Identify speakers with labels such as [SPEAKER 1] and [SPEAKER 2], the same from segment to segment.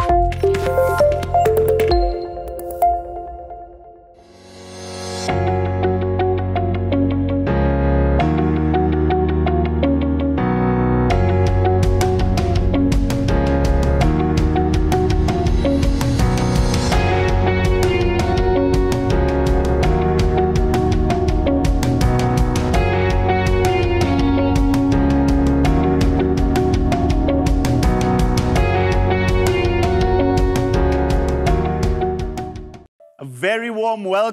[SPEAKER 1] A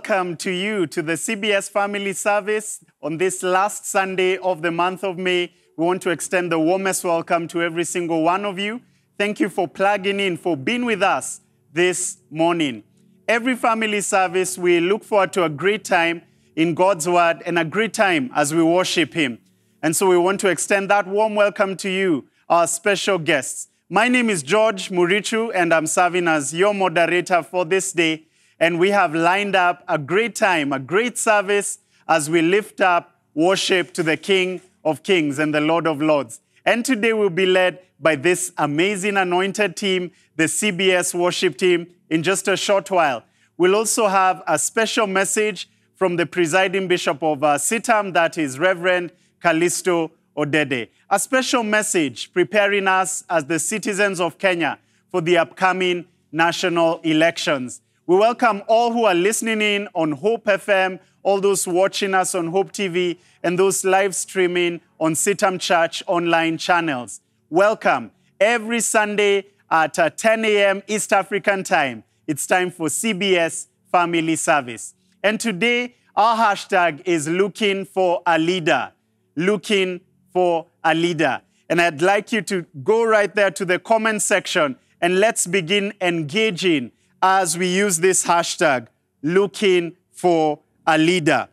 [SPEAKER 1] welcome to you to the CBS Family Service on this last Sunday of the month of May. We want to extend the warmest welcome to every single one of you. Thank you for plugging in, for being with us this morning. Every family service, we look forward to a great time in God's Word and a great time as we worship Him. And so we want to extend that warm welcome to you, our special guests. My name is George Murichu, and I'm serving as your moderator for this day. And we have lined up a great time, a great service as we lift up worship to the King of Kings and the Lord of Lords. And today we'll be led by this amazing anointed team, the CBS worship team, in just a short while. We'll also have a special message from the presiding bishop of uh, CITAM, that is Reverend Calisto Odede. A special message preparing us as the citizens of Kenya for the upcoming national elections. We welcome all who are listening in on Hope FM, all those watching us on Hope TV, and those live streaming on CITAM Church online channels. Welcome. Every Sunday at uh, 10 a.m. East African time, it's time for CBS Family Service. And today, our hashtag is looking for a leader. Looking for a leader. And I'd like you to go right there to the comment section and let's begin engaging as we use this hashtag, looking for a leader.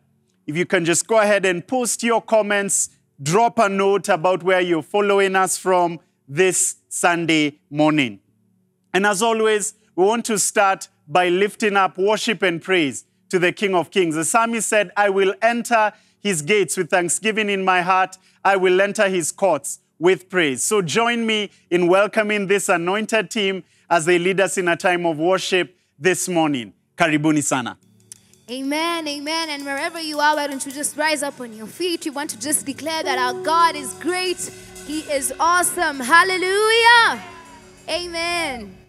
[SPEAKER 1] If you can just go ahead and post your comments, drop a note about where you're following us from this Sunday morning. And as always, we want to start by lifting up worship and praise to the King of Kings. The psalmist said, I will enter his gates with thanksgiving in my heart, I will enter his courts with praise. So join me in welcoming this anointed team as they lead us in a time of worship this morning. Karibuni sana.
[SPEAKER 2] Amen, amen. And wherever you are, why don't you just rise up on your feet? You want to just declare that our God is great, He is awesome. Hallelujah. Amen.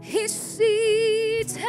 [SPEAKER 2] He's seated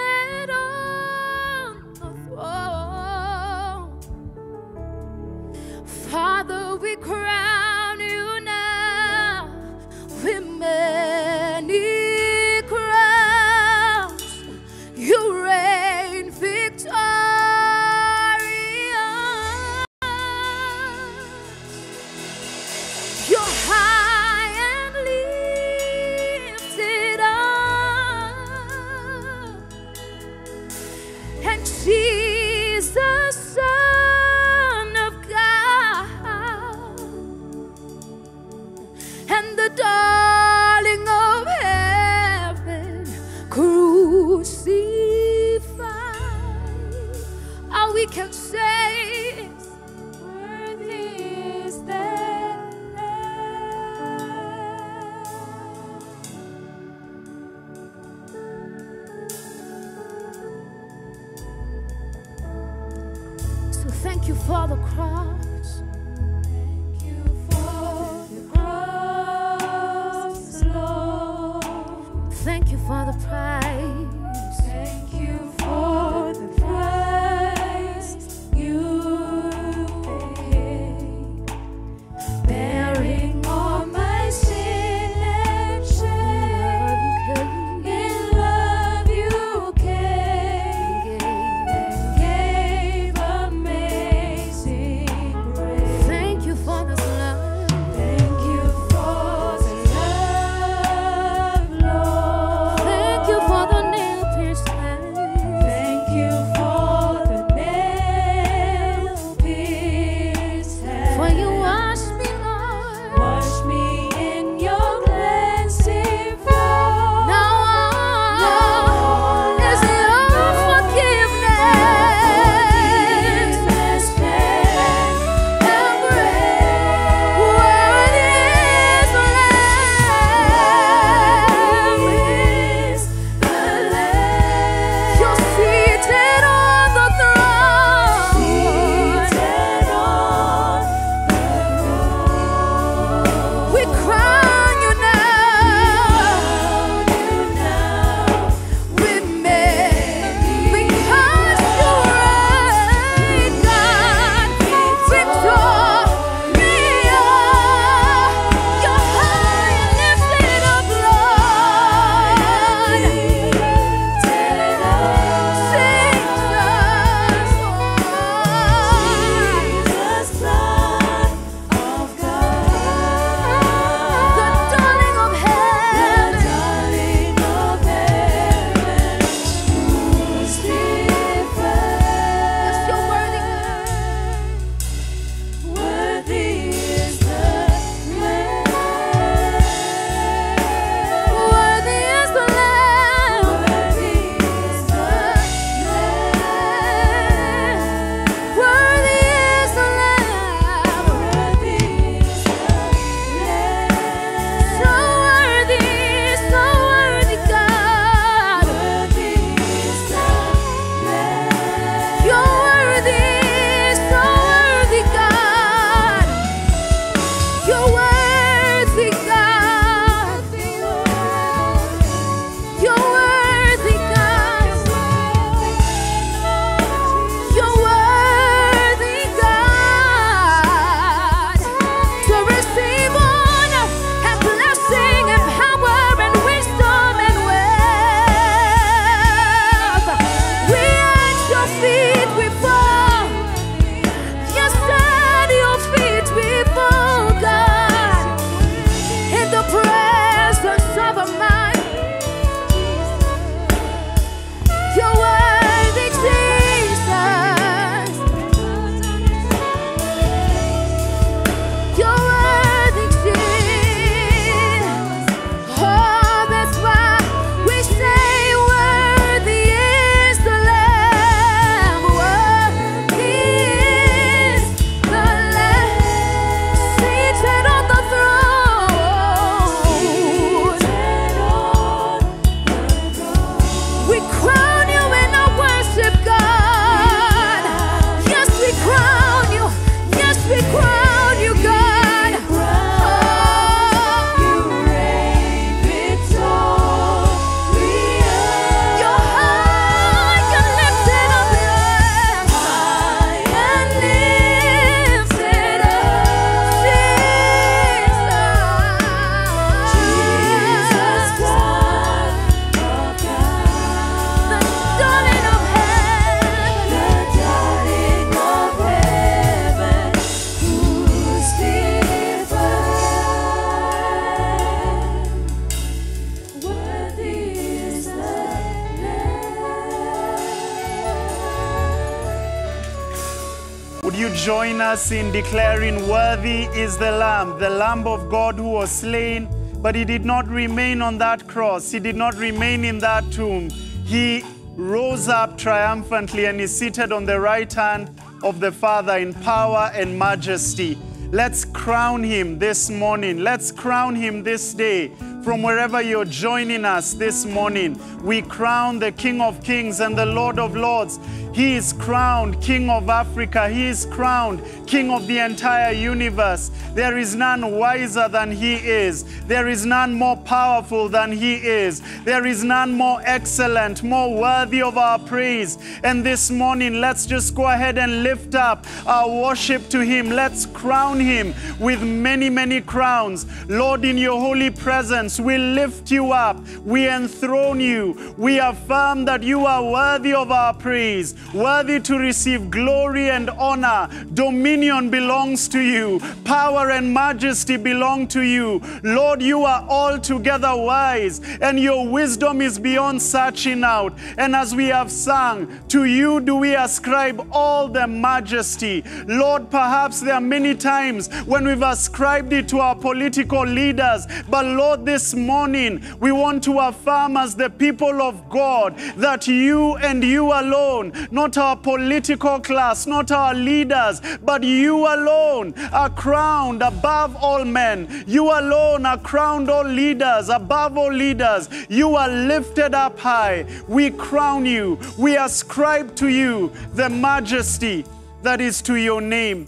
[SPEAKER 1] in declaring, Worthy is the Lamb, the Lamb of God who was slain, but he did not remain on that cross, he did not remain in that tomb. He rose up triumphantly and is seated on the right hand of the Father in power and majesty. Let's crown him this morning. Let's crown him this day. From wherever you're joining us this morning, we crown the King of Kings and the Lord of Lords. He is crowned King of Africa. He is crowned King of the entire universe. There is none wiser than He is. There is none more powerful than He is. There is none more excellent, more worthy of our praise. And this morning, let's just go ahead and lift up our worship to Him. Let's crown Him with many, many crowns. Lord, in your holy presence, we lift you up. We enthrone you. We affirm that you are worthy of our praise worthy to receive glory and honor. Dominion belongs to you, power and majesty belong to you. Lord, you are altogether wise, and your wisdom is beyond searching out. And as we have sung, to you do we ascribe all the majesty. Lord, perhaps there are many times when we've ascribed it to our political leaders, but Lord, this morning we want to affirm as the people of God that you and you alone, not our political class, not our leaders, but you alone are crowned above all men. You alone are crowned all leaders, above all leaders. You are lifted up high. We crown you. We ascribe to you the majesty that is to your name.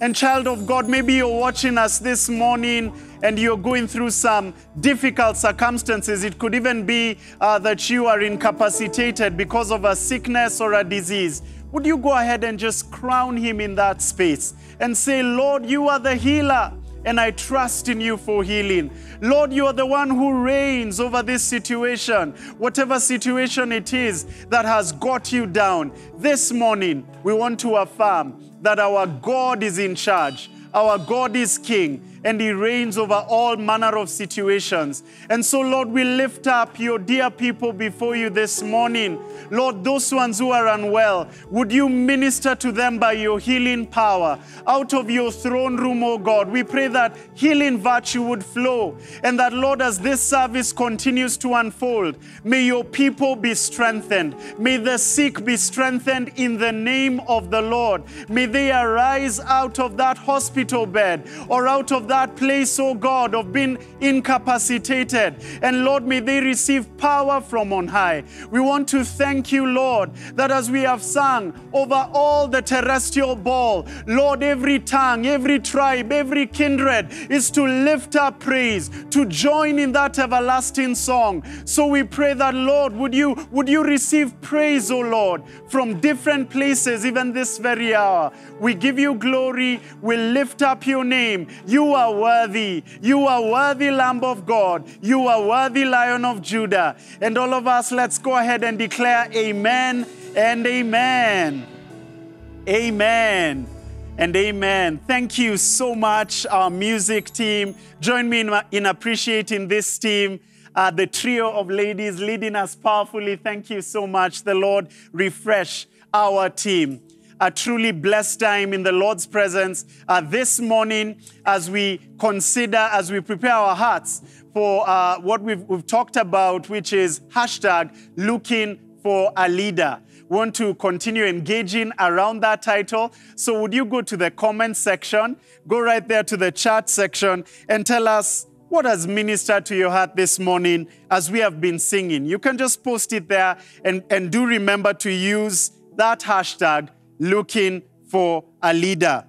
[SPEAKER 1] And, child of God, maybe you're watching us this morning and you're going through some difficult circumstances. It could even be uh, that you are incapacitated because of a sickness or a disease. Would you go ahead and just crown Him in that space and say, Lord, you are the healer? and I trust in you for healing. Lord, you are the one who reigns over this situation, whatever situation it is that has got you down. This morning, we want to affirm that our God is in charge, our God is King, and He reigns over all manner of situations. And so, Lord, we lift up your dear people before you this morning. Lord, those ones who are unwell, would you minister to them by your healing power out of your throne room, O God? We pray that healing virtue would flow, and that, Lord, as this service continues to unfold, may your people be strengthened. May the sick be strengthened in the name of the Lord. May they arise out of that hospital bed or out of that place, oh God, of being incapacitated. And Lord, may they receive power from on high. We want to thank you, Lord, that as we have sung over all the terrestrial ball, Lord, every tongue, every tribe, every kindred is to lift up praise, to join in that everlasting song. So we pray that, Lord, would you, would you receive praise, O Lord, from different places, even this very hour. We give you glory. We lift up your name. You are worthy. You are worthy, Lamb of God. You are worthy, Lion of Judah. And all of us, let's go ahead and declare Amen and Amen. Amen and amen. Thank you so much, our music team. Join me in, in appreciating this team. Uh, the trio of ladies leading us powerfully. Thank you so much. The Lord refresh our team a truly blessed time in the Lord's presence uh, this morning as we consider, as we prepare our hearts for uh, what we've, we've talked about, which is hashtag looking for a leader. We want to continue engaging around that title. So, would you go to the comment section, go right there to the chat section, and tell us what has ministered to your heart this morning as we have been singing? You can just post it there and, and do remember to use that hashtag looking for a leader.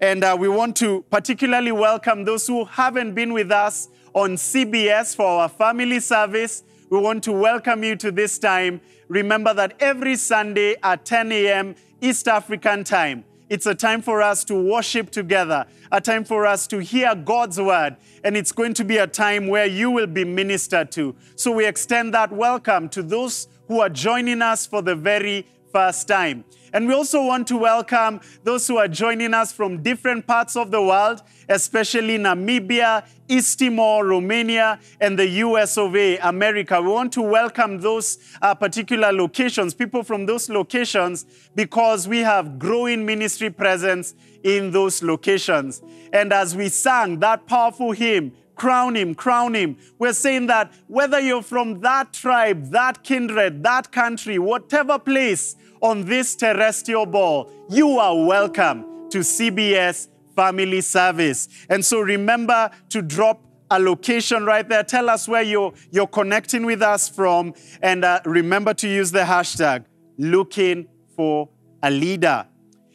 [SPEAKER 1] And uh, we want to particularly welcome those who haven't been with us on CBS for our family service. We want to welcome you to this time. Remember that every Sunday at 10 a.m. East African time, it's a time for us to worship together, a time for us to hear God's word, and it's going to be a time where you will be ministered to. So we extend that welcome to those who are joining us for the very first time. And we also want to welcome those who are joining us from different parts of the world, especially Namibia, East Timor, Romania, and the US of A, America. We want to welcome those uh, particular locations, people from those locations, because we have growing ministry presence in those locations. And as we sang that powerful hymn, crown him, crown him. We're saying that whether you're from that tribe, that kindred, that country, whatever place on this terrestrial ball, you are welcome to CBS Family Service. And so remember to drop a location right there. Tell us where you're, you're connecting with us from. And uh, remember to use the hashtag looking for a leader.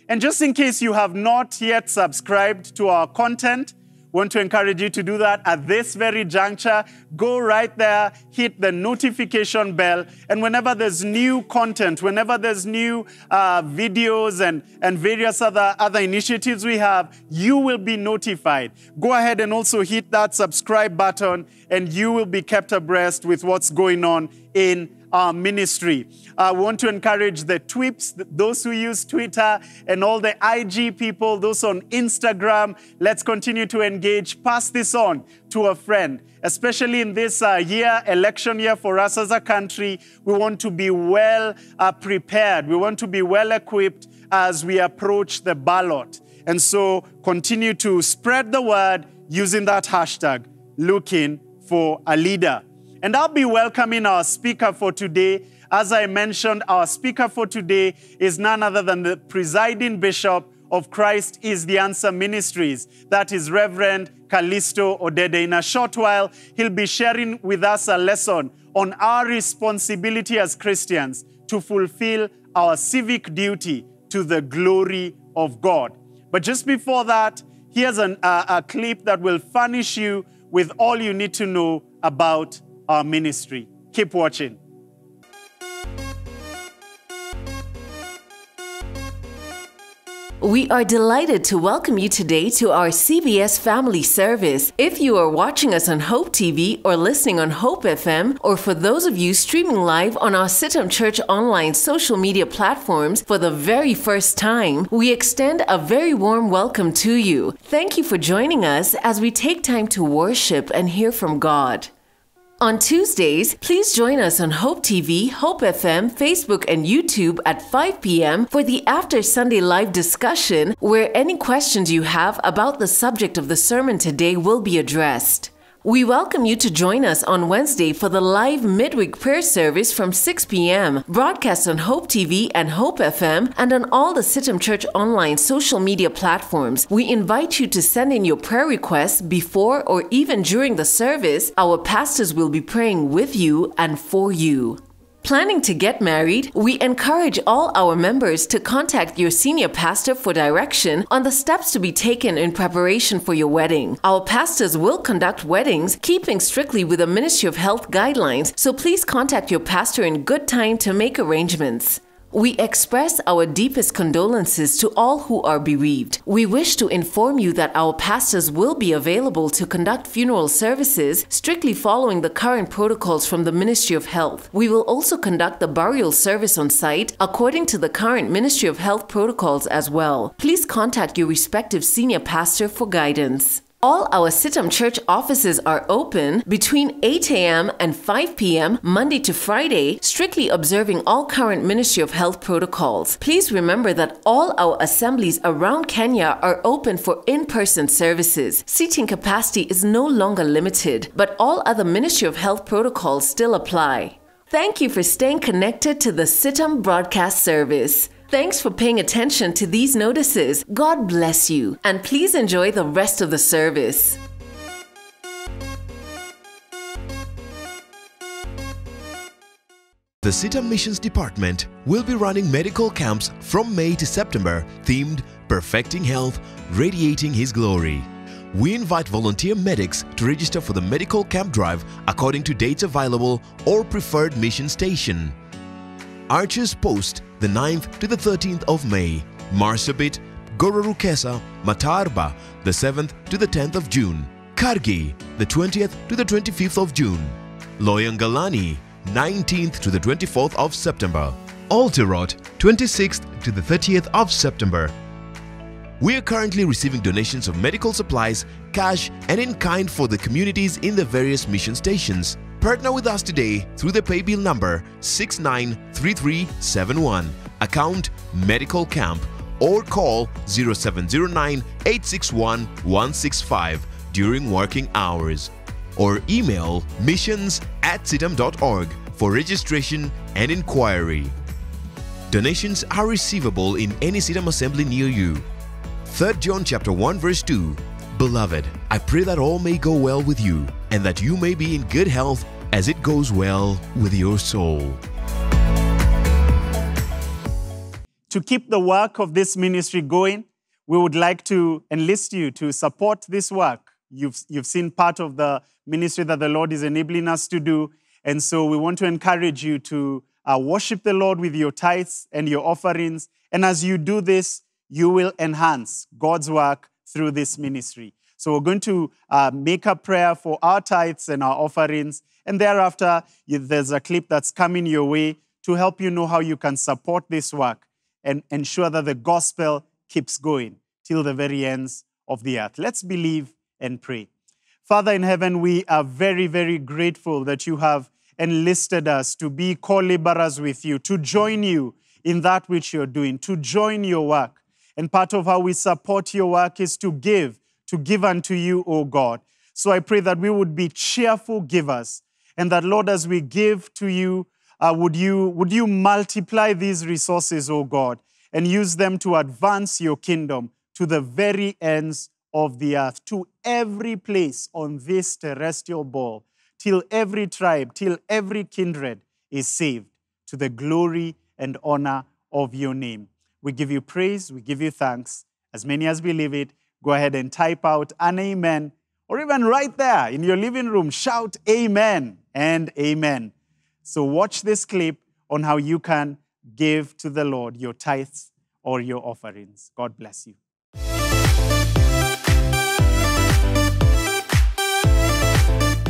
[SPEAKER 1] And just in case you have not yet subscribed to our content, want to encourage you to do that at this very juncture. Go right there, hit the notification bell, and whenever there's new content, whenever there's new uh, videos and, and various other, other initiatives we have, you will be notified. Go ahead and also hit that subscribe button, and you will be kept abreast with what's going on in our ministry. I want to encourage the tweeps, those who use Twitter, and all the IG people, those on Instagram. Let's continue to engage. Pass this on to a friend, especially in this uh, year, election year for us as a country. We want to be well uh, prepared, we want to be well equipped as we approach the ballot. And so continue to spread the word using that hashtag, looking for a leader. And I'll be welcoming our speaker for today. As I mentioned, our speaker for today is none other than the presiding bishop of Christ is the Answer Ministries. That is Reverend Calisto Odede. In a short while, he'll be sharing with us a lesson on our responsibility as Christians to fulfill our civic duty to the glory of God. But just before that, here's an, uh, a clip that will furnish you with all you need to know about our ministry. Keep watching.
[SPEAKER 3] We are delighted to welcome you today to our CBS Family Service. If you are watching us on Hope TV or listening on Hope FM, or for those of you streaming live on our CITAM Church online social media platforms for the very first time, we extend a very warm welcome to you. Thank you for joining us as we take time to worship and hear from God. On Tuesdays, please join us on Hope TV, Hope FM, Facebook, and YouTube at 5 p.m. for the After Sunday live discussion where any questions you have about the subject of the sermon today will be addressed. We welcome you to join us on Wednesday for the live midweek prayer service from 6 p.m., broadcast on Hope TV and Hope FM, and on all the CITAM Church online social media platforms. We invite you to send in your prayer requests before or even during the service. Our pastors will be praying with you and for you. Planning to get married? We encourage all our members to contact your senior pastor for direction on the steps to be taken in preparation for your wedding. Our pastors will conduct weddings keeping strictly with the Ministry of Health guidelines, so please contact your pastor in good time to make arrangements. We express our deepest condolences to all who are bereaved. We wish to inform you that our pastors will be available to conduct funeral services strictly following the current protocols from the Ministry of Health. We will also conduct the burial service on site according to the current Ministry of Health protocols as well. Please contact your respective senior pastor for guidance. All our CITAM Church offices are open between 8 a.m. and 5 p.m. Monday to Friday, strictly observing all current Ministry of Health protocols. Please remember that all our assemblies around Kenya are open for in person services. Seating capacity is no longer limited, but all other Ministry of Health protocols still apply. Thank you for staying connected to the CITAM broadcast service. Thanks for paying attention to these notices. God bless you, and please enjoy the rest of the service.
[SPEAKER 4] The CITAM Missions Department will be running medical camps from May to September themed Perfecting Health, Radiating His Glory. We invite volunteer medics to register for the medical camp drive according to dates available or preferred mission station. Archers Post the 9th to the 13th of May, Marsabit, Gororukesa, Matarba the 7th to the 10th of June, Kargi the 20th to the 25th of June, Loyangalani 19th to the 24th of September, Alterot 26th to the 30th of September. We are currently receiving donations of medical supplies, cash, and in kind for the communities in the various mission stations. Partner with us today through the paybill number 693371, account Medical Camp, or call 0709 861 165 during working hours, or email missions at citam.org for registration and inquiry. Donations are receivable in any CITAM assembly near you. 3 John chapter 1 verse 2 Beloved, I pray that all may go well with you and that you may be in good health as it goes well with your soul.
[SPEAKER 1] To keep the work of this ministry going, we would like to enlist you to support this work. You've, you've seen part of the ministry that the Lord is enabling us to do. And so we want to encourage you to uh, worship the Lord with your tithes and your offerings. And as you do this, you will enhance God's work through this ministry. So we're going to uh, make a prayer for our tithes and our offerings. And thereafter, there's a clip that's coming your way to help you know how you can support this work and ensure that the gospel keeps going till the very ends of the earth. Let's believe and pray. Father in heaven, we are very, very grateful that you have enlisted us to be co laborers with you, to join you in that which you're doing, to join your work. And part of how we support your work is to give, to give unto you, O God. So I pray that we would be cheerful givers, and that, Lord, as we give to you, uh, would, you, would you multiply these resources, O God, and use them to advance your kingdom to the very ends of the earth, to every place on this terrestrial ball, till every tribe, till every kindred is saved, to the glory and honor of your name. We give you praise, we give you thanks. As many as believe it, go ahead and type out an amen, or even right there in your living room, shout amen and amen. So watch this clip on how you can give to the Lord your tithes or your offerings. God bless you.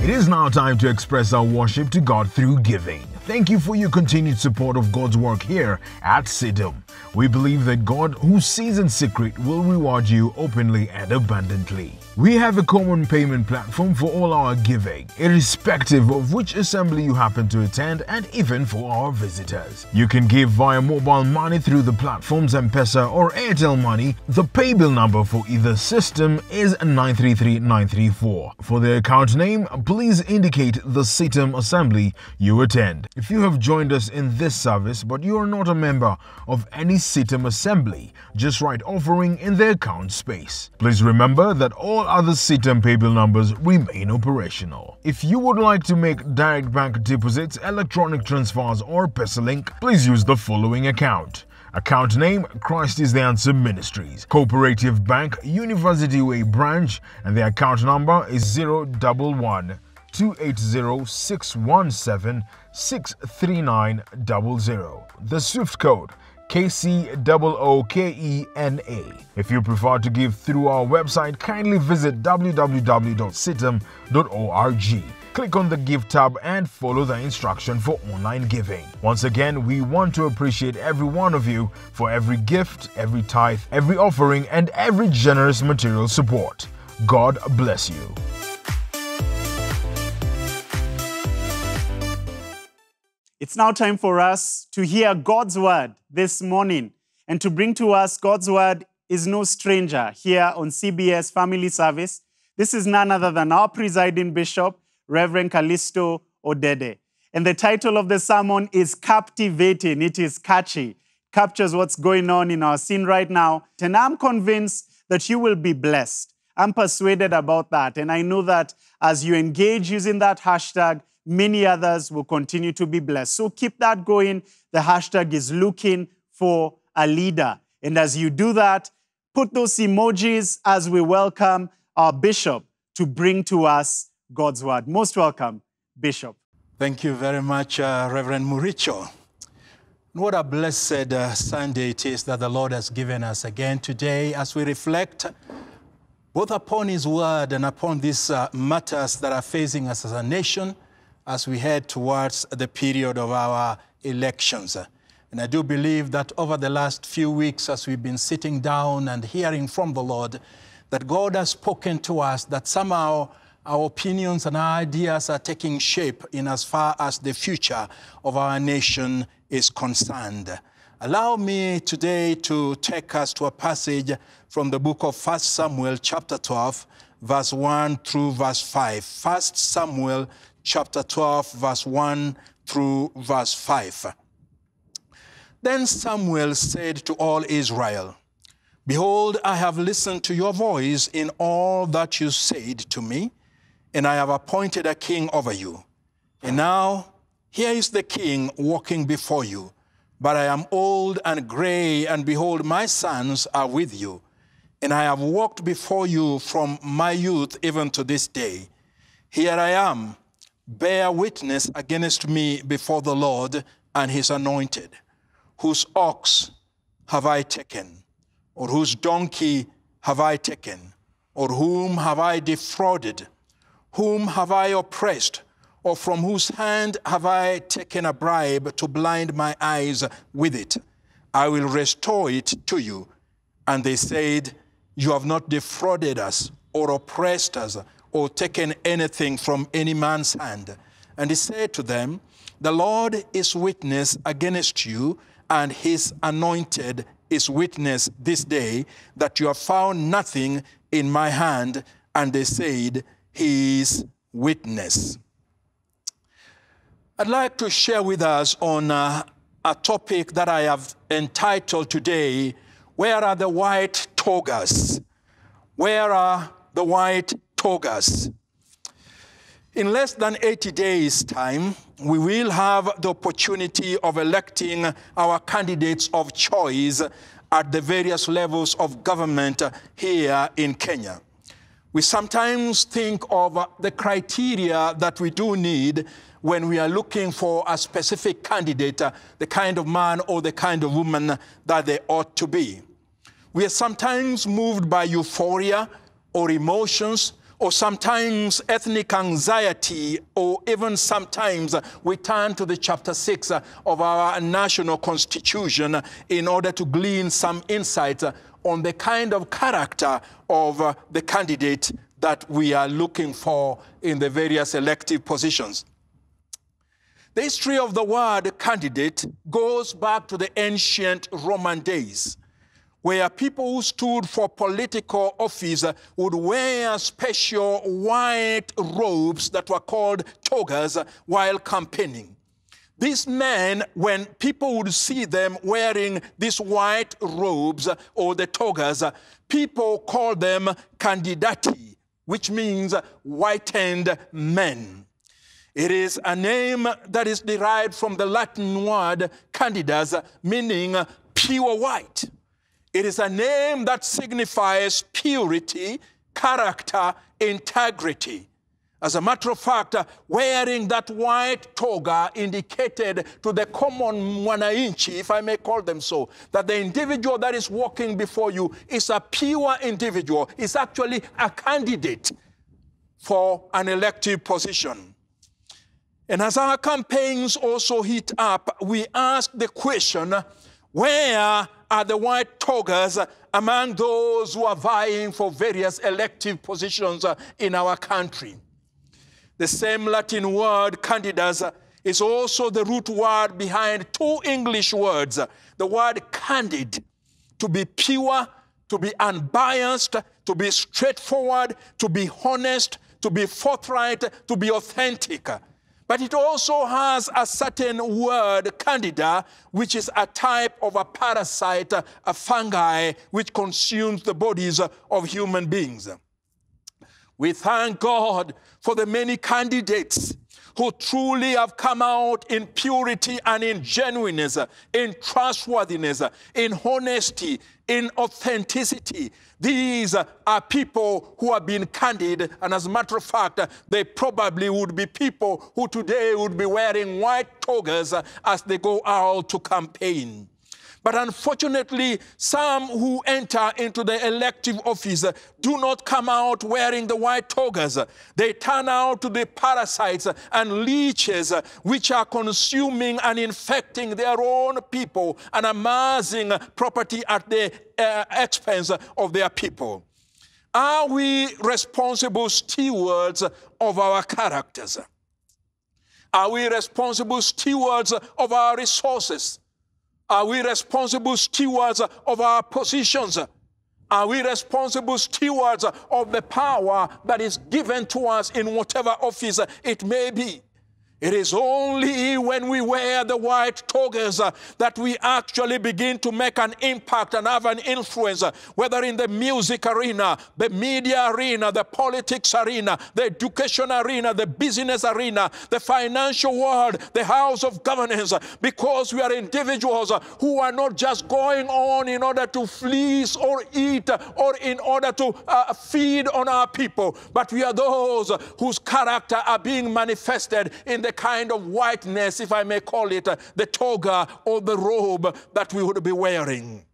[SPEAKER 5] It is now time to express our worship to God through giving. Thank you for your continued support of God's work here at CITAM. We believe that God, who sees in secret, will reward you openly and abundantly. We have a common payment platform for all our giving, irrespective of which assembly you happen to attend and even for our visitors. You can give via mobile money through the platforms M-Pesa or Airtel Money. The paybill number for either system is 933934. For the account name, please indicate the CITAM assembly you attend. If you have joined us in this service but you are not a member of any CITAM assembly, just write offering in the account space. Please remember that all other CITAM paybill numbers remain operational. If you would like to make direct bank deposits, electronic transfers or PesaLink, please use the following account. Account name Christ is the Answer Ministries. Cooperative Bank University Way Branch and the account number is 011 280 617 63900. The SWIFT code KCOOKENA. If you prefer to give through our website, kindly visit www.citam.org. Click on the Give tab and follow the instruction for online giving. Once again, we want to appreciate every one of you for every gift, every tithe, every offering, and every generous material support. God bless you.
[SPEAKER 1] It's now time for us to hear God's word this morning. And to bring to us God's word is no stranger here on CBS Family Service. This is none other than our presiding bishop, Reverend Calisto Odede. And the title of the sermon is Captivating. It is catchy, captures what's going on in our scene right now. And I'm convinced that you will be blessed. I'm persuaded about that. And I know that as you engage using that hashtag, many others will continue to be blessed. So keep that going. The hashtag is looking for a leader. And as you do that, put those emojis as we welcome our bishop to bring to us God's word. Most welcome, Bishop.
[SPEAKER 6] Thank you very much, uh, Reverend Muricho. What a blessed uh, Sunday it is that the Lord has given us again today as we reflect both upon His word and upon these uh, matters that are facing us as a nation as we head towards the period of our elections.
[SPEAKER 7] And I do believe that over the last few weeks, as we've been sitting down and hearing from the Lord, that God has spoken to us, that somehow our opinions and our ideas are taking shape in as far as the future of our nation is concerned. Allow me today to take us to a passage from the book of 1 Samuel, chapter 12, verse 1 through verse 5. 1 Samuel, chapter 12, verse 1 through verse 5. Then Samuel said to all Israel, Behold, I have listened to your voice in all that you said to me, and I have appointed a king over you. And now, here is the king walking before you. But I am old and gray, and behold, my sons are with you. And I have walked before you from my youth even to this day. Here I am, bear witness against me before the Lord and his anointed. Whose ox have I taken? Or whose donkey have I taken? Or whom have I defrauded? Whom have I oppressed? Or from whose hand have I taken a bribe to blind my eyes with it? I will restore it to you. And they said, You have not defrauded us, or oppressed us, or taken anything from any man's hand. And he said to them, The Lord is witness against you, and his anointed is witness this day that you have found nothing in my hand. And they said, He is witness. I'd like to share with us on uh, a topic that I have entitled today, Where are the White Togas? Where are the White Togas? In less than 80 days' time, we will have the opportunity of electing our candidates of choice at the various levels of government here in Kenya. We sometimes think of the criteria that we do need when we are looking for a specific candidate, the kind of man or the kind of woman that they ought to be. We are sometimes moved by euphoria or emotions or sometimes ethnic anxiety, or even sometimes we turn to the chapter 6 of our national constitution in order to glean some insight on the kind of character of the candidate that we are looking for in the various elective positions. The history of the word candidate goes back to the ancient Roman days where people who stood for political office would wear special white robes that were called togas while campaigning. These men, when people would see them wearing these white robes or the togas, people called them candidati, which means whitened men. It is a name that is derived from the Latin word candidus, meaning pure white. It is a name that signifies purity, character, integrity. As a matter of fact, wearing that white toga indicated to the common wananchi, if I may call them so, that the individual that is walking before you is a pure individual, is actually a candidate for an elective position. And as our campaigns also heat up, we ask the question where are the white togas among those who are vying for various elective positions uh, in our country? The same Latin word, candidus, uh, is also the root word behind two English words. Uh, the word candid, to be pure, to be unbiased, to be straightforward, to be honest, to be forthright, to be authentic. But it also has a certain word, candida, which is a type of a parasite, a fungi, which consumes the bodies of human beings. We thank God for the many candidates who truly have come out in purity and in genuineness, in trustworthiness, in honesty, in authenticity. These are people who have been candid, and as a matter of fact, they probably would be people who today would be wearing white togas as they go out to campaign. But unfortunately, some who enter into the elective office do not come out wearing the white togas. They turn out to the parasites and leeches which are consuming and infecting their own people and amassing property at the uh, expense of their people. Are we responsible stewards of our characters? Are we responsible stewards of our resources? Are we responsible stewards of our positions? Are we responsible stewards of the power that is given to us in whatever office it may be? It is only when we wear the white togas uh, that we actually begin to make an impact and have an influence, uh, whether in the music arena, the media arena, the politics arena, the education arena, the business arena, the financial world, the house of governance, uh, because we are individuals uh, who are not just going on in order to fleece or eat uh, or in order to uh, feed on our people, but we are those whose character are being manifested in the kind of whiteness, if I may call it, uh, the toga or the robe that we would be wearing.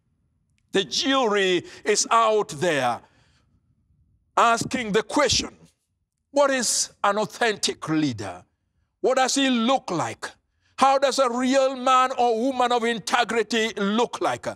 [SPEAKER 7] The jury is out there asking the question what is an authentic leader? What does he look like? How does a real man or woman of integrity look like?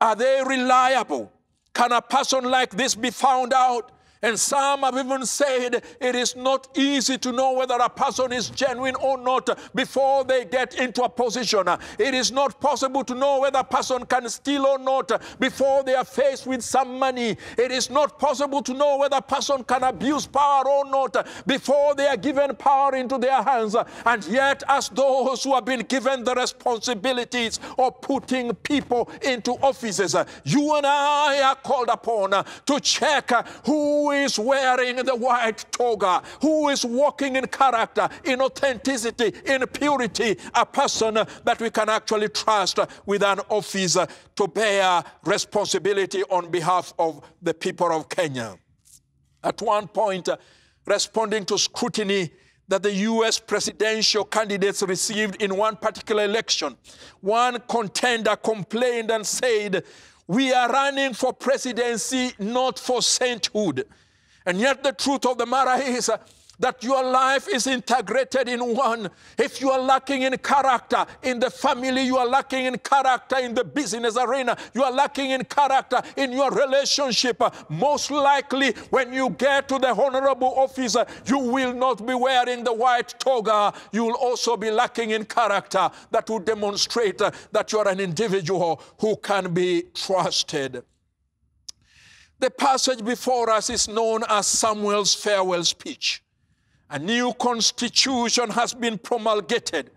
[SPEAKER 7] Are they reliable? Can a person like this be found out? And some have even said it is not easy to know whether a person is genuine or not before they get into a position. It is not possible to know whether a person can steal or not before they are faced with some money. It is not possible to know whether a person can abuse power or not before they are given power into their hands. And yet, as those who have been given the responsibilities of putting people into offices, you and I are called upon to check who is wearing the white toga, who is walking in character, in authenticity, in purity, a person that we can actually trust with an office to bear responsibility on behalf of the people of Kenya. At one point, responding to scrutiny that the US presidential candidates received in one particular election, one contender complained and said, We are running for presidency, not for sainthood. And yet, the truth of the matter is that your life is integrated in one. If you are lacking in character in the family, you are lacking in character in the business arena, you are lacking in character in your relationship, uh, most likely when you get to the honorable office, uh, you will not be wearing the white toga. You will also be lacking in character that will demonstrate that you are an individual who can be trusted. The passage before us is known as Samuel's farewell speech. A new constitution has been promulgated.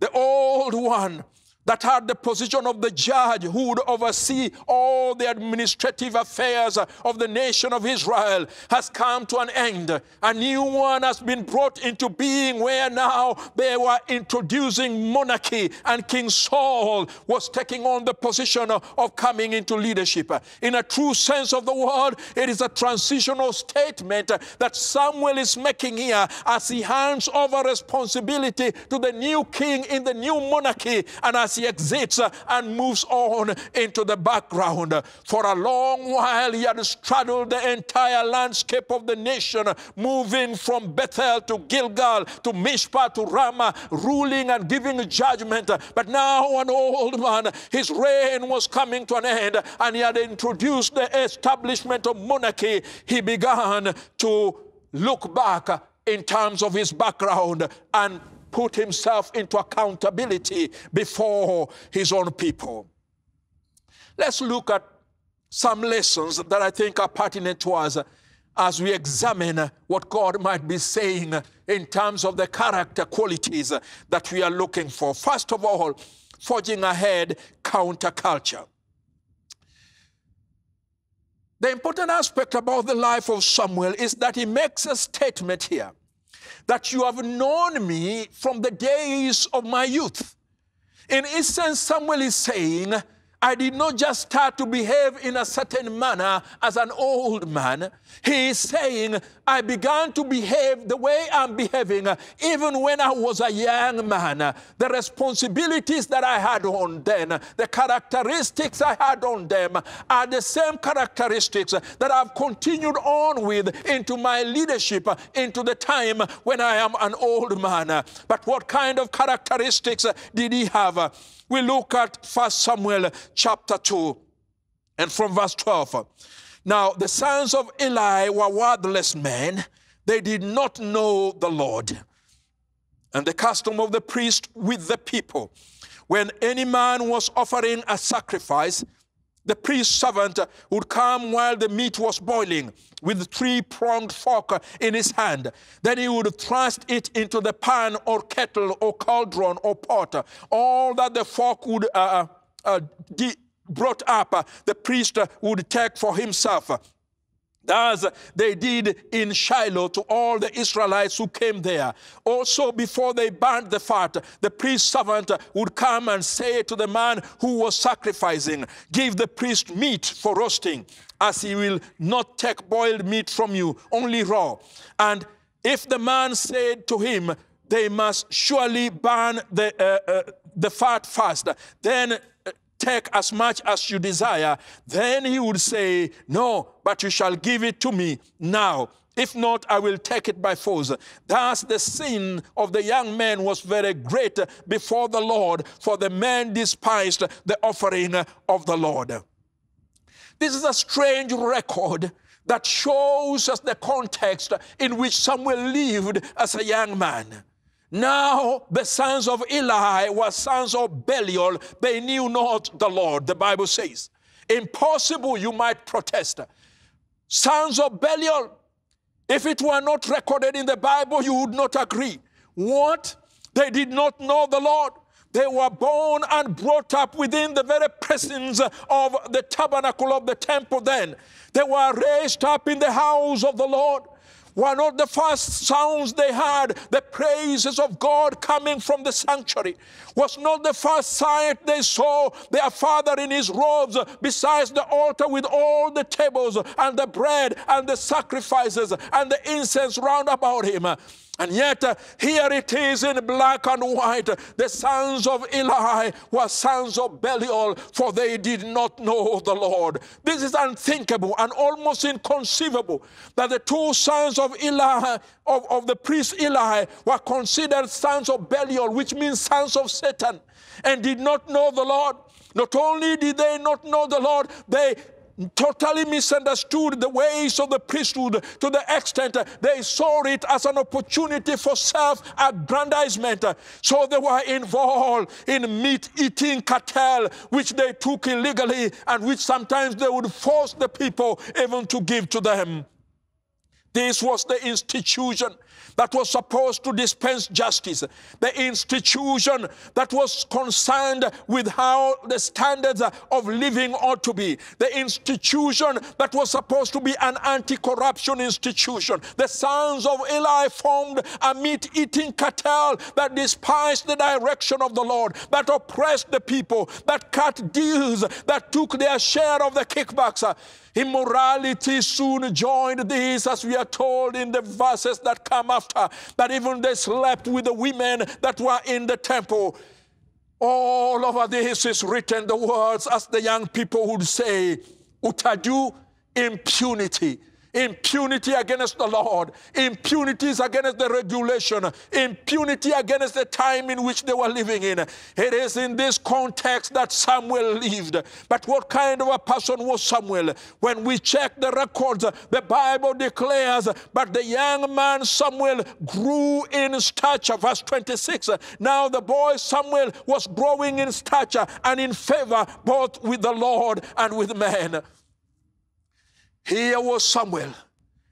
[SPEAKER 7] The old one that had the position of the judge who would oversee all the administrative affairs of the nation of Israel has come to an end. A new one has been brought into being where now they were introducing monarchy and King Saul was taking on the position of coming into leadership. In a true sense of the word, it is a transitional statement that Samuel is making here as he hands over responsibility to the new king in the new monarchy and as he exits and moves on into the background. For a long while, he had straddled the entire landscape of the nation, moving from Bethel to Gilgal to Mishpah to Ramah, ruling and giving judgment. But now, an old man, his reign was coming to an end, and he had introduced the establishment of monarchy. He began to look back in terms of his background and put himself into accountability before his own people. Let's look at some lessons that I think are pertinent to us as we examine what God might be saying in terms of the character qualities that we are looking for. First of all, forging ahead counterculture. The important aspect about the life of Samuel is that he makes a statement here that you have known me from the days of my youth. In essence, Samuel is saying, I did not just start to behave in a certain manner as an old man. He is saying, I began to behave the way I'm behaving even when I was a young man. The responsibilities that I had on then, the characteristics I had on them are the same characteristics that I've continued on with into my leadership, into the time when I am an old man. But what kind of characteristics did he have? We look at 1 Samuel chapter 2 and from verse 12. Now, the sons of Eli were worthless men. They did not know the Lord. And the custom of the priest with the people. When any man was offering a sacrifice, the priest's servant would come while the meat was boiling with a three pronged fork in his hand. Then he would thrust it into the pan or kettle or cauldron or pot. All that the fork would uh, uh, uh brought up, the priest would take for himself. As they did in Shiloh to all the Israelites who came there. Also, before they burnt the fat, the priest servant would come and say to the man who was sacrificing, Give the priest meat for roasting, as he will not take boiled meat from you, only raw. And if the man said to him, They must surely burn the, uh, uh, the fat first, then take as much as you desire. Then he would say, No, but you shall give it to me now. If not, I will take it by force. Thus, the sin of the young man was very great before the Lord, for the man despised the offering of the Lord. This is a strange record that shows us the context in which Samuel lived as a young man. Now the sons of Eli were sons of Belial. They knew not the Lord, the Bible says. Impossible, you might protest. Sons of Belial, if it were not recorded in the Bible, you would not agree. What? They did not know the Lord. They were born and brought up within the very presence of the tabernacle of the temple then. They were raised up in the house of the Lord were not the first sounds they heard the praises of God coming from the sanctuary? Was not the first sight they saw their father in his robes besides the altar with all the tables and the bread and the sacrifices and the incense round about him? And yet, uh, here it is in black and white. The sons of Eli were sons of Belial, for they did not know the Lord. This is unthinkable and almost inconceivable that the two sons of Eli, of, of the priest Eli, were considered sons of Belial, which means sons of Satan, and did not know the Lord. Not only did they not know the Lord, they totally misunderstood the ways of the priesthood to the extent they saw it as an opportunity for self aggrandizement. So they were involved in meat eating cartel, which they took illegally and which sometimes they would force the people even to give to them. This was the institution that was supposed to dispense justice, the institution that was concerned with how the standards of living ought to be, the institution that was supposed to be an anti corruption institution. The sons of Eli formed a meat eating cartel that despised the direction of the Lord, that oppressed the people, that cut deals, that took their share of the kickbacks. Immorality soon joined these, as we are told in the verses that come after, that even they slept with the women that were in the temple. All over this is written the words, as the young people would say, utaju impunity impunity against the Lord, impunities against the regulation, impunity against the time in which they were living in. It is in this context that Samuel lived. But what kind of a person was Samuel? When we check the records, the Bible declares, but the young man Samuel grew in stature. Verse 26. Now the boy Samuel was growing in stature and in favor both with the Lord and with men. Here was Samuel.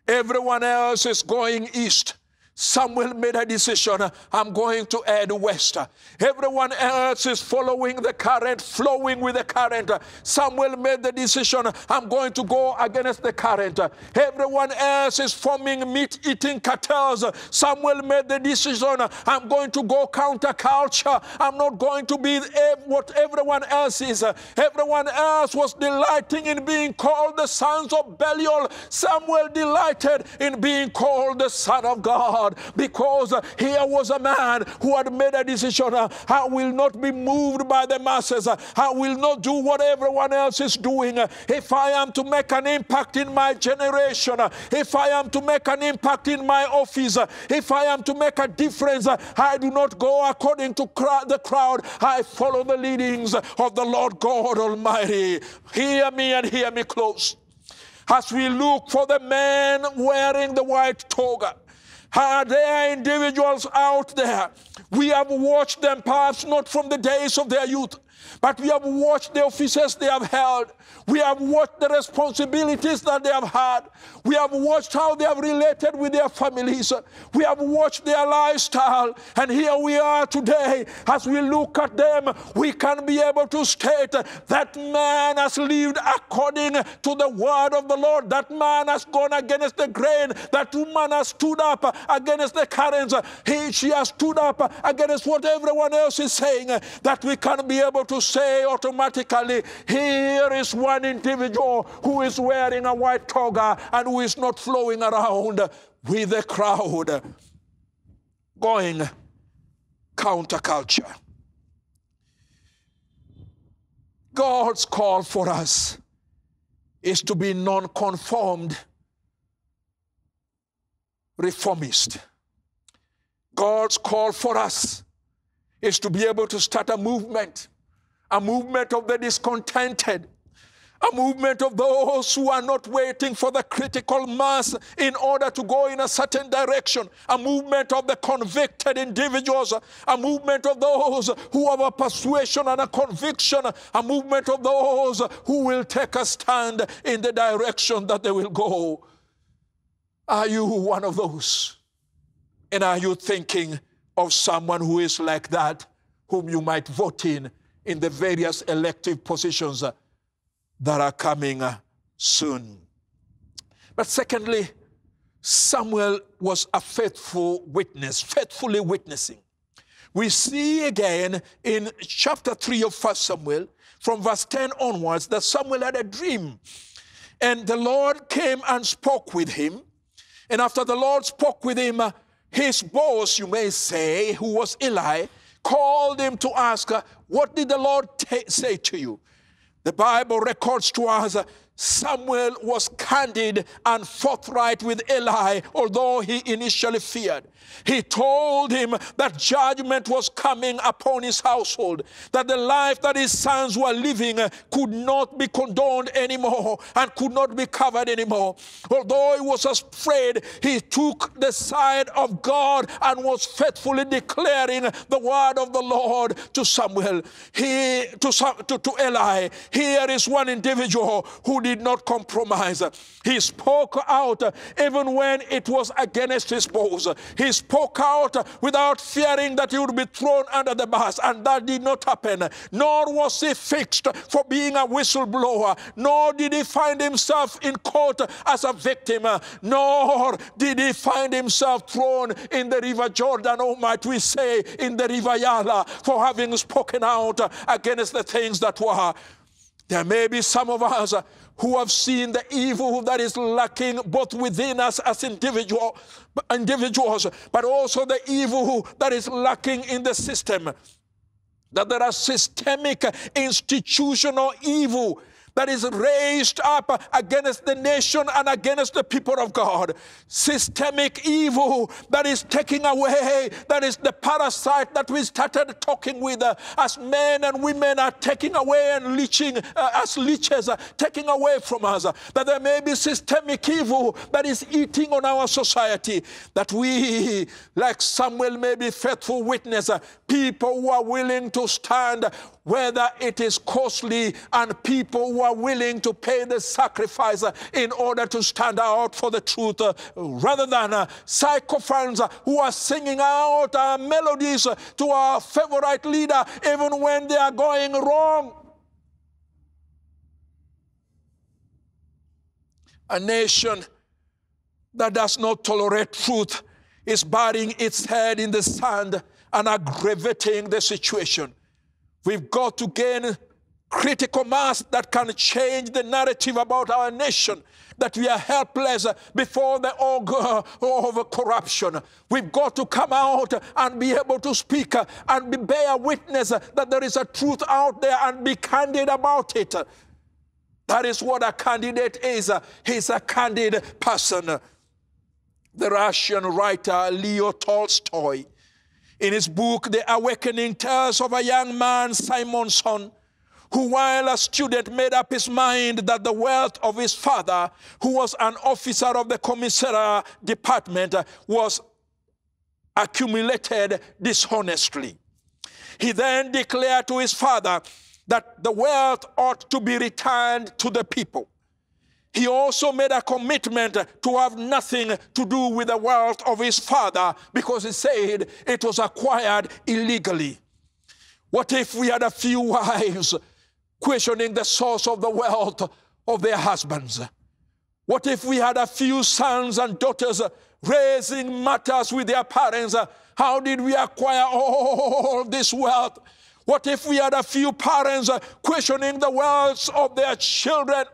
[SPEAKER 7] Everyone else is going east. Samuel made a decision I'm going to head west. Everyone else is following the current, flowing with the current. Samuel made the decision I'm going to go against the current. Everyone else is forming meat eating cartels. Samuel made the decision I'm going to go counterculture. I'm not going to be what everyone else is. Everyone else was delighting in being called the sons of Belial. Samuel delighted in being called the Son of God. God because uh, here was a man who had made a decision. Uh, I will not be moved by the masses. Uh, I will not do what everyone else is doing. If I am to make an impact in my generation, if I am to make an impact in my office, if I am to make a difference, I do not go according to the crowd. I follow the leadings of the Lord God Almighty. Hear me and hear me close as we look for the man wearing the white toga. Are there individuals out there? We have watched them perhaps not from the days of their youth, but we have watched the offices they have held. We have watched the responsibilities that they have had. We have watched how they have related with their families. We have watched their lifestyle. And here we are today. As we look at them, we can be able to state that man has lived according to the word of the Lord. That man has gone against the grain. That woman has stood up against the currents. He, she has stood up against what everyone else is saying. That we can be able to say automatically, here is one individual who is wearing a white toga and who is not flowing around with the crowd going counterculture. God's call for us is to be non-conformed reformist. God's call for us is to be able to start a movement, a movement of the discontented, a movement of those who are not waiting for the critical mass in order to go in a certain direction, a movement of the convicted individuals, a movement of those who have a persuasion and a conviction, a movement of those who will take a stand in the direction that they will go. Are you one of those? And are you thinking of someone who is like that, whom you might vote in in the various elective positions? That are coming uh, soon. But secondly, Samuel was a faithful witness, faithfully witnessing. We see again in chapter 3 of 1 Samuel, from verse 10 onwards, that Samuel had a dream. And the Lord came and spoke with him. And after the Lord spoke with him, uh, his boss, you may say, who was Eli, called him to ask, uh, What did the Lord say to you? The Bible records to us Samuel was candid and forthright with Eli, although he initially feared. He told him that judgment was coming upon his household, that the life that his sons were living could not be condoned anymore and could not be covered anymore. Although he was afraid, he took the side of God and was faithfully declaring the word of the Lord to Samuel. He to, to, to Eli. Here is one individual who did not compromise. He spoke out uh, even when it was against his boss. He spoke out without fearing that he would be thrown under the bus, and that did not happen. Nor was he fixed for being a whistleblower, nor did he find himself in court as a victim, uh, nor did he find himself thrown in the river Jordan, or might we say in the river Yala, for having spoken out against the things that were. There may be some of us uh, who have seen the evil that is lacking both within us as individual, individuals, but also the evil that is lacking in the system. That there are systemic institutional evil that is raised up against the nation and against the people of God. Systemic evil that is taking away, that is the parasite that we started talking with uh, as men and women are taking away and leeching uh, as leeches, uh, taking away from us. that there may be systemic evil that is eating on our society. That we, like Samuel, may be faithful witness, uh, people who are willing to stand, whether it is costly, and people who are willing to pay the sacrifice in order to stand out for the truth, uh, rather than uh, who are singing out our melodies uh, to our favorite leader even when they are going wrong. A nation that does not tolerate truth is burying its head in the sand and aggravating the situation. We've got to gain critical mass that can change the narrative about our nation that we are helpless before the ogre of corruption. We've got to come out and be able to speak and be bear witness that there is a truth out there and be candid about it. That is what a candidate is. He's a candid person. The Russian writer Leo Tolstoy, in his book The Awakening, tells of a young man, Simonson, who, while a student, made up his mind that the wealth of his father, who was an officer of the commissariat department, was accumulated dishonestly. He then declared to his father that the wealth ought to be returned to the people. He also made a commitment to have nothing to do with the wealth of his father because he said it was acquired illegally. What if we had a few wives questioning the source of the wealth of their husbands? What if we had a few sons and daughters raising matters with their parents? How did we acquire all this wealth? What if we had a few parents questioning the wealth of their children?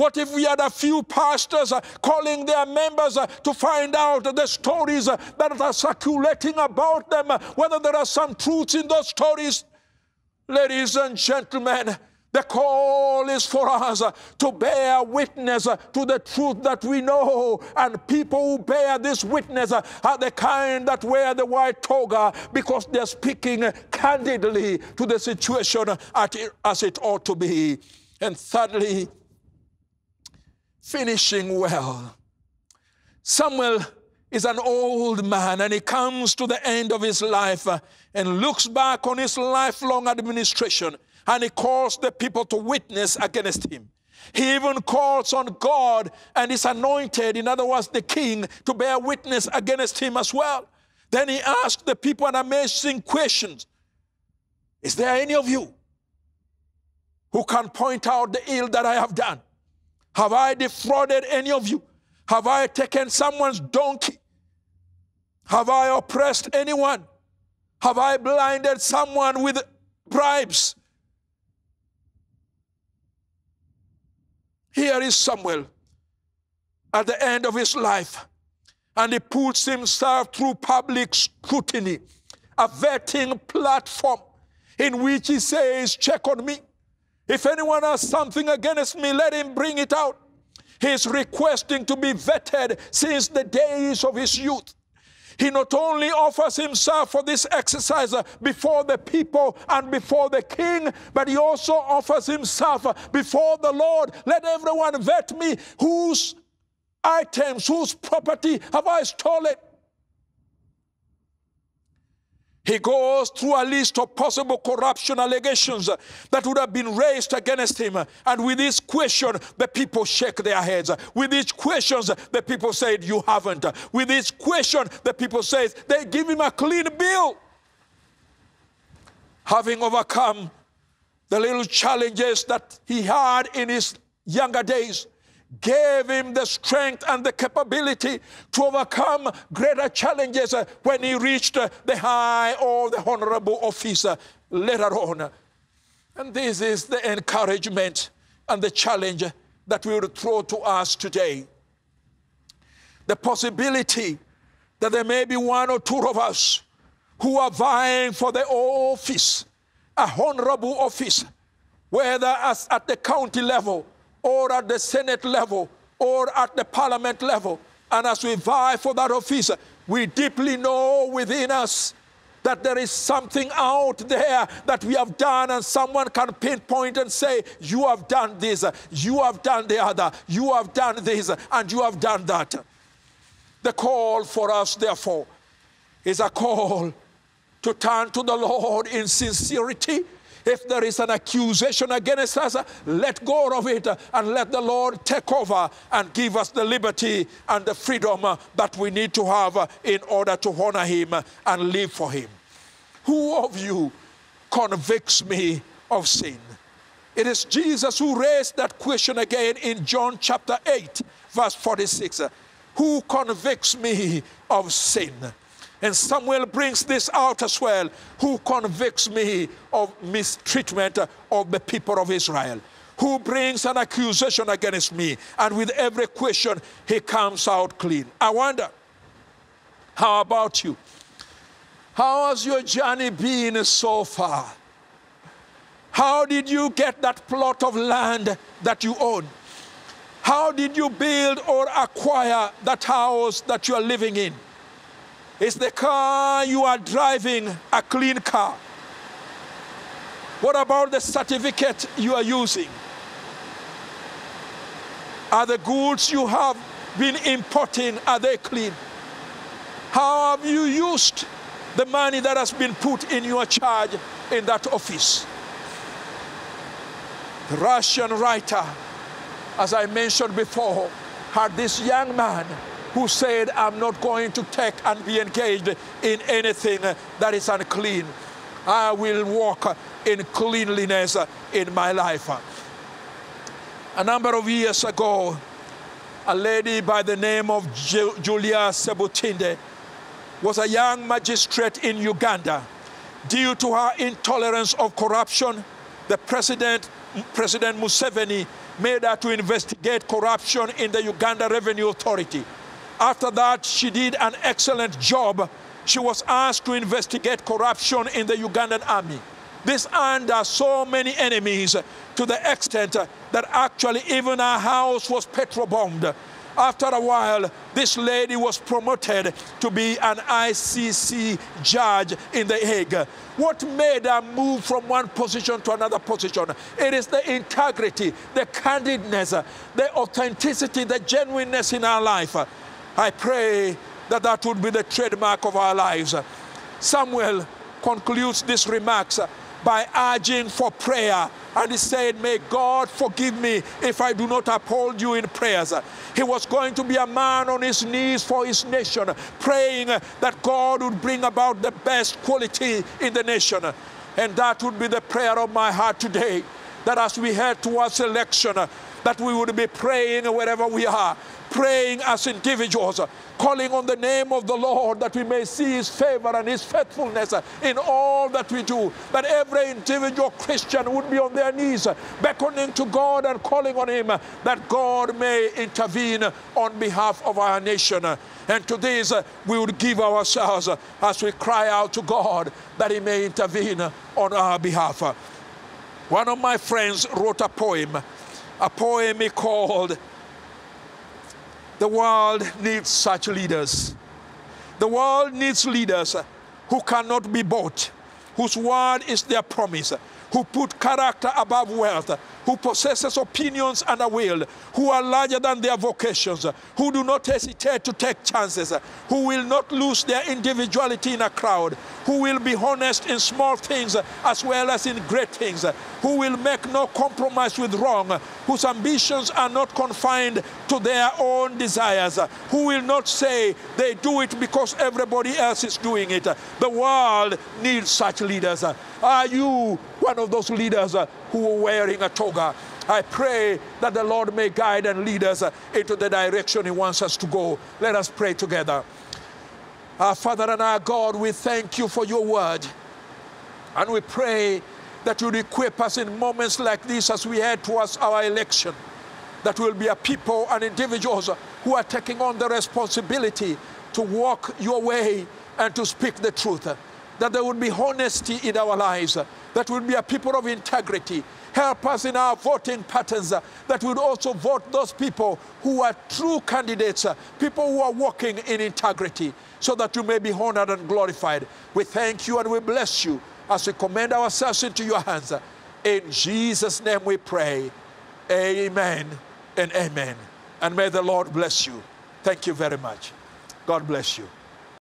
[SPEAKER 7] What if we had a few pastors uh, calling their members uh, to find out the stories uh, that are circulating about them, whether there are some truths in those stories? Ladies and gentlemen, the call is for us to bear witness to the truth that we know, and people who bear this witness are the kind that wear the white toga because they're speaking candidly to the situation as it ought to be. And thirdly, finishing well. Samuel is an old man and he comes to the end of his life and looks back on his lifelong administration and he calls the people to witness against him. He even calls on God and his anointed, in other words, the king, to bear witness against him as well. Then he asks the people an amazing question Is there any of you who can point out the ill that I have done? Have I defrauded any of you? Have I taken someone's donkey? Have I oppressed anyone? Have I blinded someone with bribes? Here is Samuel at the end of his life, and he puts himself through public scrutiny, a vetting platform in which he says, Check on me. If anyone has something against me, let him bring it out. He's requesting to be vetted since the days of his youth. He not only offers himself for this exercise before the people and before the king, but he also offers himself before the Lord. Let everyone vet me. Whose items, whose property have I stolen? He goes through a list of possible corruption allegations that would have been raised against him. And with each question, the people shake their heads. With each question, the people say, You haven't. With each question, the people say, They give him a clean bill. Having overcome the little challenges that he had in his younger days, gave him the strength and the capability to overcome greater challenges when he reached the high or the honorable office later on. And this is the encouragement and the challenge that we would throw to us today. The possibility that there may be one or two of us who are vying for the office, a honorable office, whether as at the county level or at the Senate level or at the parliament level. And as we vie for that office, we deeply know within us that there is something out there that we have done, and someone can pinpoint and say, You have done this, you have done the other, you have done this, and you have done that. The call for us, therefore, is a call to turn to the Lord in sincerity If there is an accusation against us, let go of it and let the Lord take over and give us the liberty and the freedom that we need to have in order to honor Him and live for Him. Who of you convicts me of sin? It is Jesus who raised that question again in John chapter 8, verse 46. Who convicts me of sin? And Samuel brings this out as well. Who convicts me of mistreatment of the people of Israel? Who brings an accusation against me? And with every question, he comes out clean. I wonder, how about you? How has your journey been so far? How did you get that plot of land that you own? How did you build or acquire that house that you are living in? Is the car you are driving a clean car? What about the certificate you are using? Are the goods you have been importing, are they clean? How have you used the money that has been put in your charge in that office? The Russian writer, as I mentioned before, had this young man who said, I'm not going to take and be engaged in anything that is unclean. I will walk in cleanliness in my life. A number of years ago, a lady by the name of Julia Sebutinde was a young magistrate in Uganda. Due to her intolerance of corruption, the president, President Museveni, made her to investigate corruption in the Uganda Revenue Authority. After that, she did an excellent job. She was asked to investigate corruption in the Ugandan army. This under so many enemies to the extent that actually even her house was petrol bombed. After a while, this lady was promoted to be an ICC judge in The Hague. What made her move from one position to another position? It is the integrity, the candidness, the authenticity, the genuineness in our life. I pray that that would be the trademark of our lives. Samuel concludes these remarks by urging for prayer. And he said, May God forgive me if I do not uphold you in prayers. He was going to be a man on his knees for his nation, praying that God would bring about the best quality in the nation. And that would be the prayer of my heart today. That as we head towards election, that we would be praying wherever we are, praying as individuals, calling on the name of the Lord that we may see His favor and His faithfulness in all that we do. That every individual Christian would be on their knees, beckoning to God and calling on Him that God may intervene on behalf of our nation. And to this, we would give ourselves as we cry out to God that He may intervene on our behalf. One of my friends wrote a poem, a poem he called the world needs such leaders. The world needs leaders who cannot be bought, whose word is their promise, who put character above wealth, who possesses opinions and a will, who are larger than their vocations, who do not hesitate to take chances, who will not lose their individuality in a crowd, who will be honest in small things as well as in great things, who will make no compromise with wrong, whose ambitions are not confined to their own desires, who will not say they do it because everybody else is doing it. The world needs such leaders. Are you one of those leaders uh, who are wearing a toga. I pray that the Lord may guide and lead us uh, into the direction He wants us to go. Let us pray together. Our Father and our God, we thank you for your word. And we pray that you equip us in moments like this as we head towards our election. That will be a people and individuals who are taking on the responsibility to walk your way and to speak the truth. That there would be honesty in our lives that would be a people of integrity. Help us in our voting patterns that would also vote those people who are true candidates, people who are walking in integrity, so that you may be honored and glorified. We thank you and we bless you as we commend ourselves into your hands. In Jesus' name we pray. Amen and amen. And may the Lord bless you. Thank you very much. God bless you.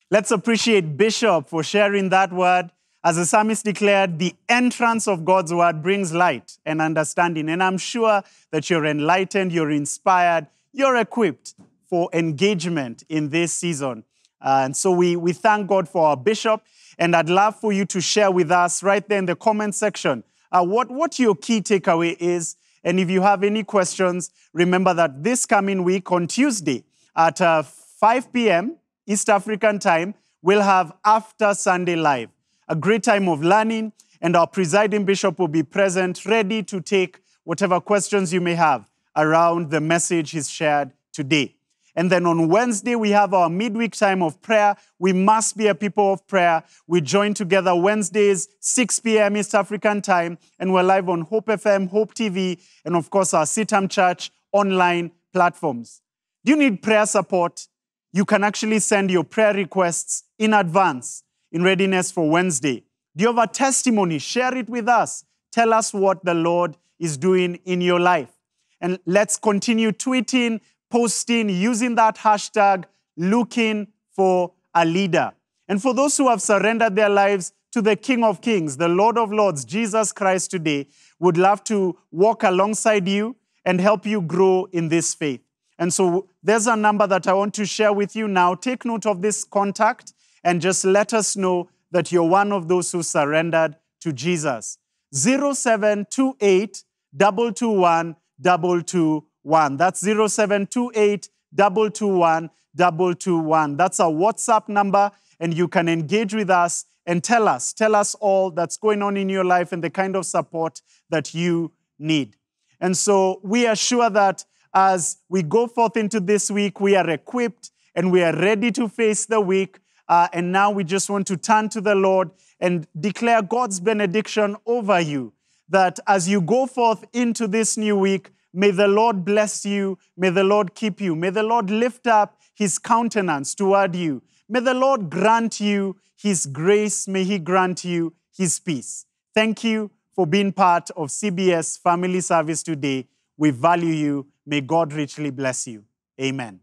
[SPEAKER 1] Let's appreciate Bishop for sharing that word As the psalmist declared, the entrance of God's word brings light and understanding. And I'm sure that you're enlightened, you're inspired, you're equipped for engagement in this season. Uh, and so we, we thank God for our bishop. And I'd love for you to share with us right there in the comment section uh, what, what your key takeaway is. And if you have any questions, remember that this coming week on Tuesday at uh, 5 p.m. East African time, we'll have After Sunday Live, a great time of learning. And our presiding bishop will be present, ready to take whatever questions you may have around the message he's shared today. And then on Wednesday, we have our midweek time of prayer. We must be a people of prayer. We join together Wednesdays, 6 p.m. East African time, and we're live on Hope FM, Hope TV, and of course, our CITAM Church online platforms. Do you need prayer support? You can actually send your prayer requests in advance in readiness for Wednesday. Do you have a testimony? Share it with us. Tell us what the Lord is doing in your life. And let's continue tweeting, posting, using that hashtag, looking for a leader. And for those who have surrendered their lives to the King of Kings, the Lord of Lords, Jesus Christ today, would love to walk alongside you and help you grow in this faith. And so there's a number that I want to share with you now. Take note of this contact and just let us know that you're one of those who surrendered to Jesus. 0728 221 221. That's 0728 221 221. That's our WhatsApp number, and you can engage with us and tell us, tell us all that's going on in your life and the kind of support that you need. And so we are sure that as we go forth into this week, we are equipped and we are ready to face the week. Uh, and now we just want to turn to the Lord and declare God's benediction over you. That as you go forth into this new week, may the Lord bless you. May the Lord keep you. May the Lord lift up his countenance toward you. May the Lord grant you his grace. May he grant you his peace. Thank you for being part of CBS Family Service today. We value you. May God richly bless you. Amen.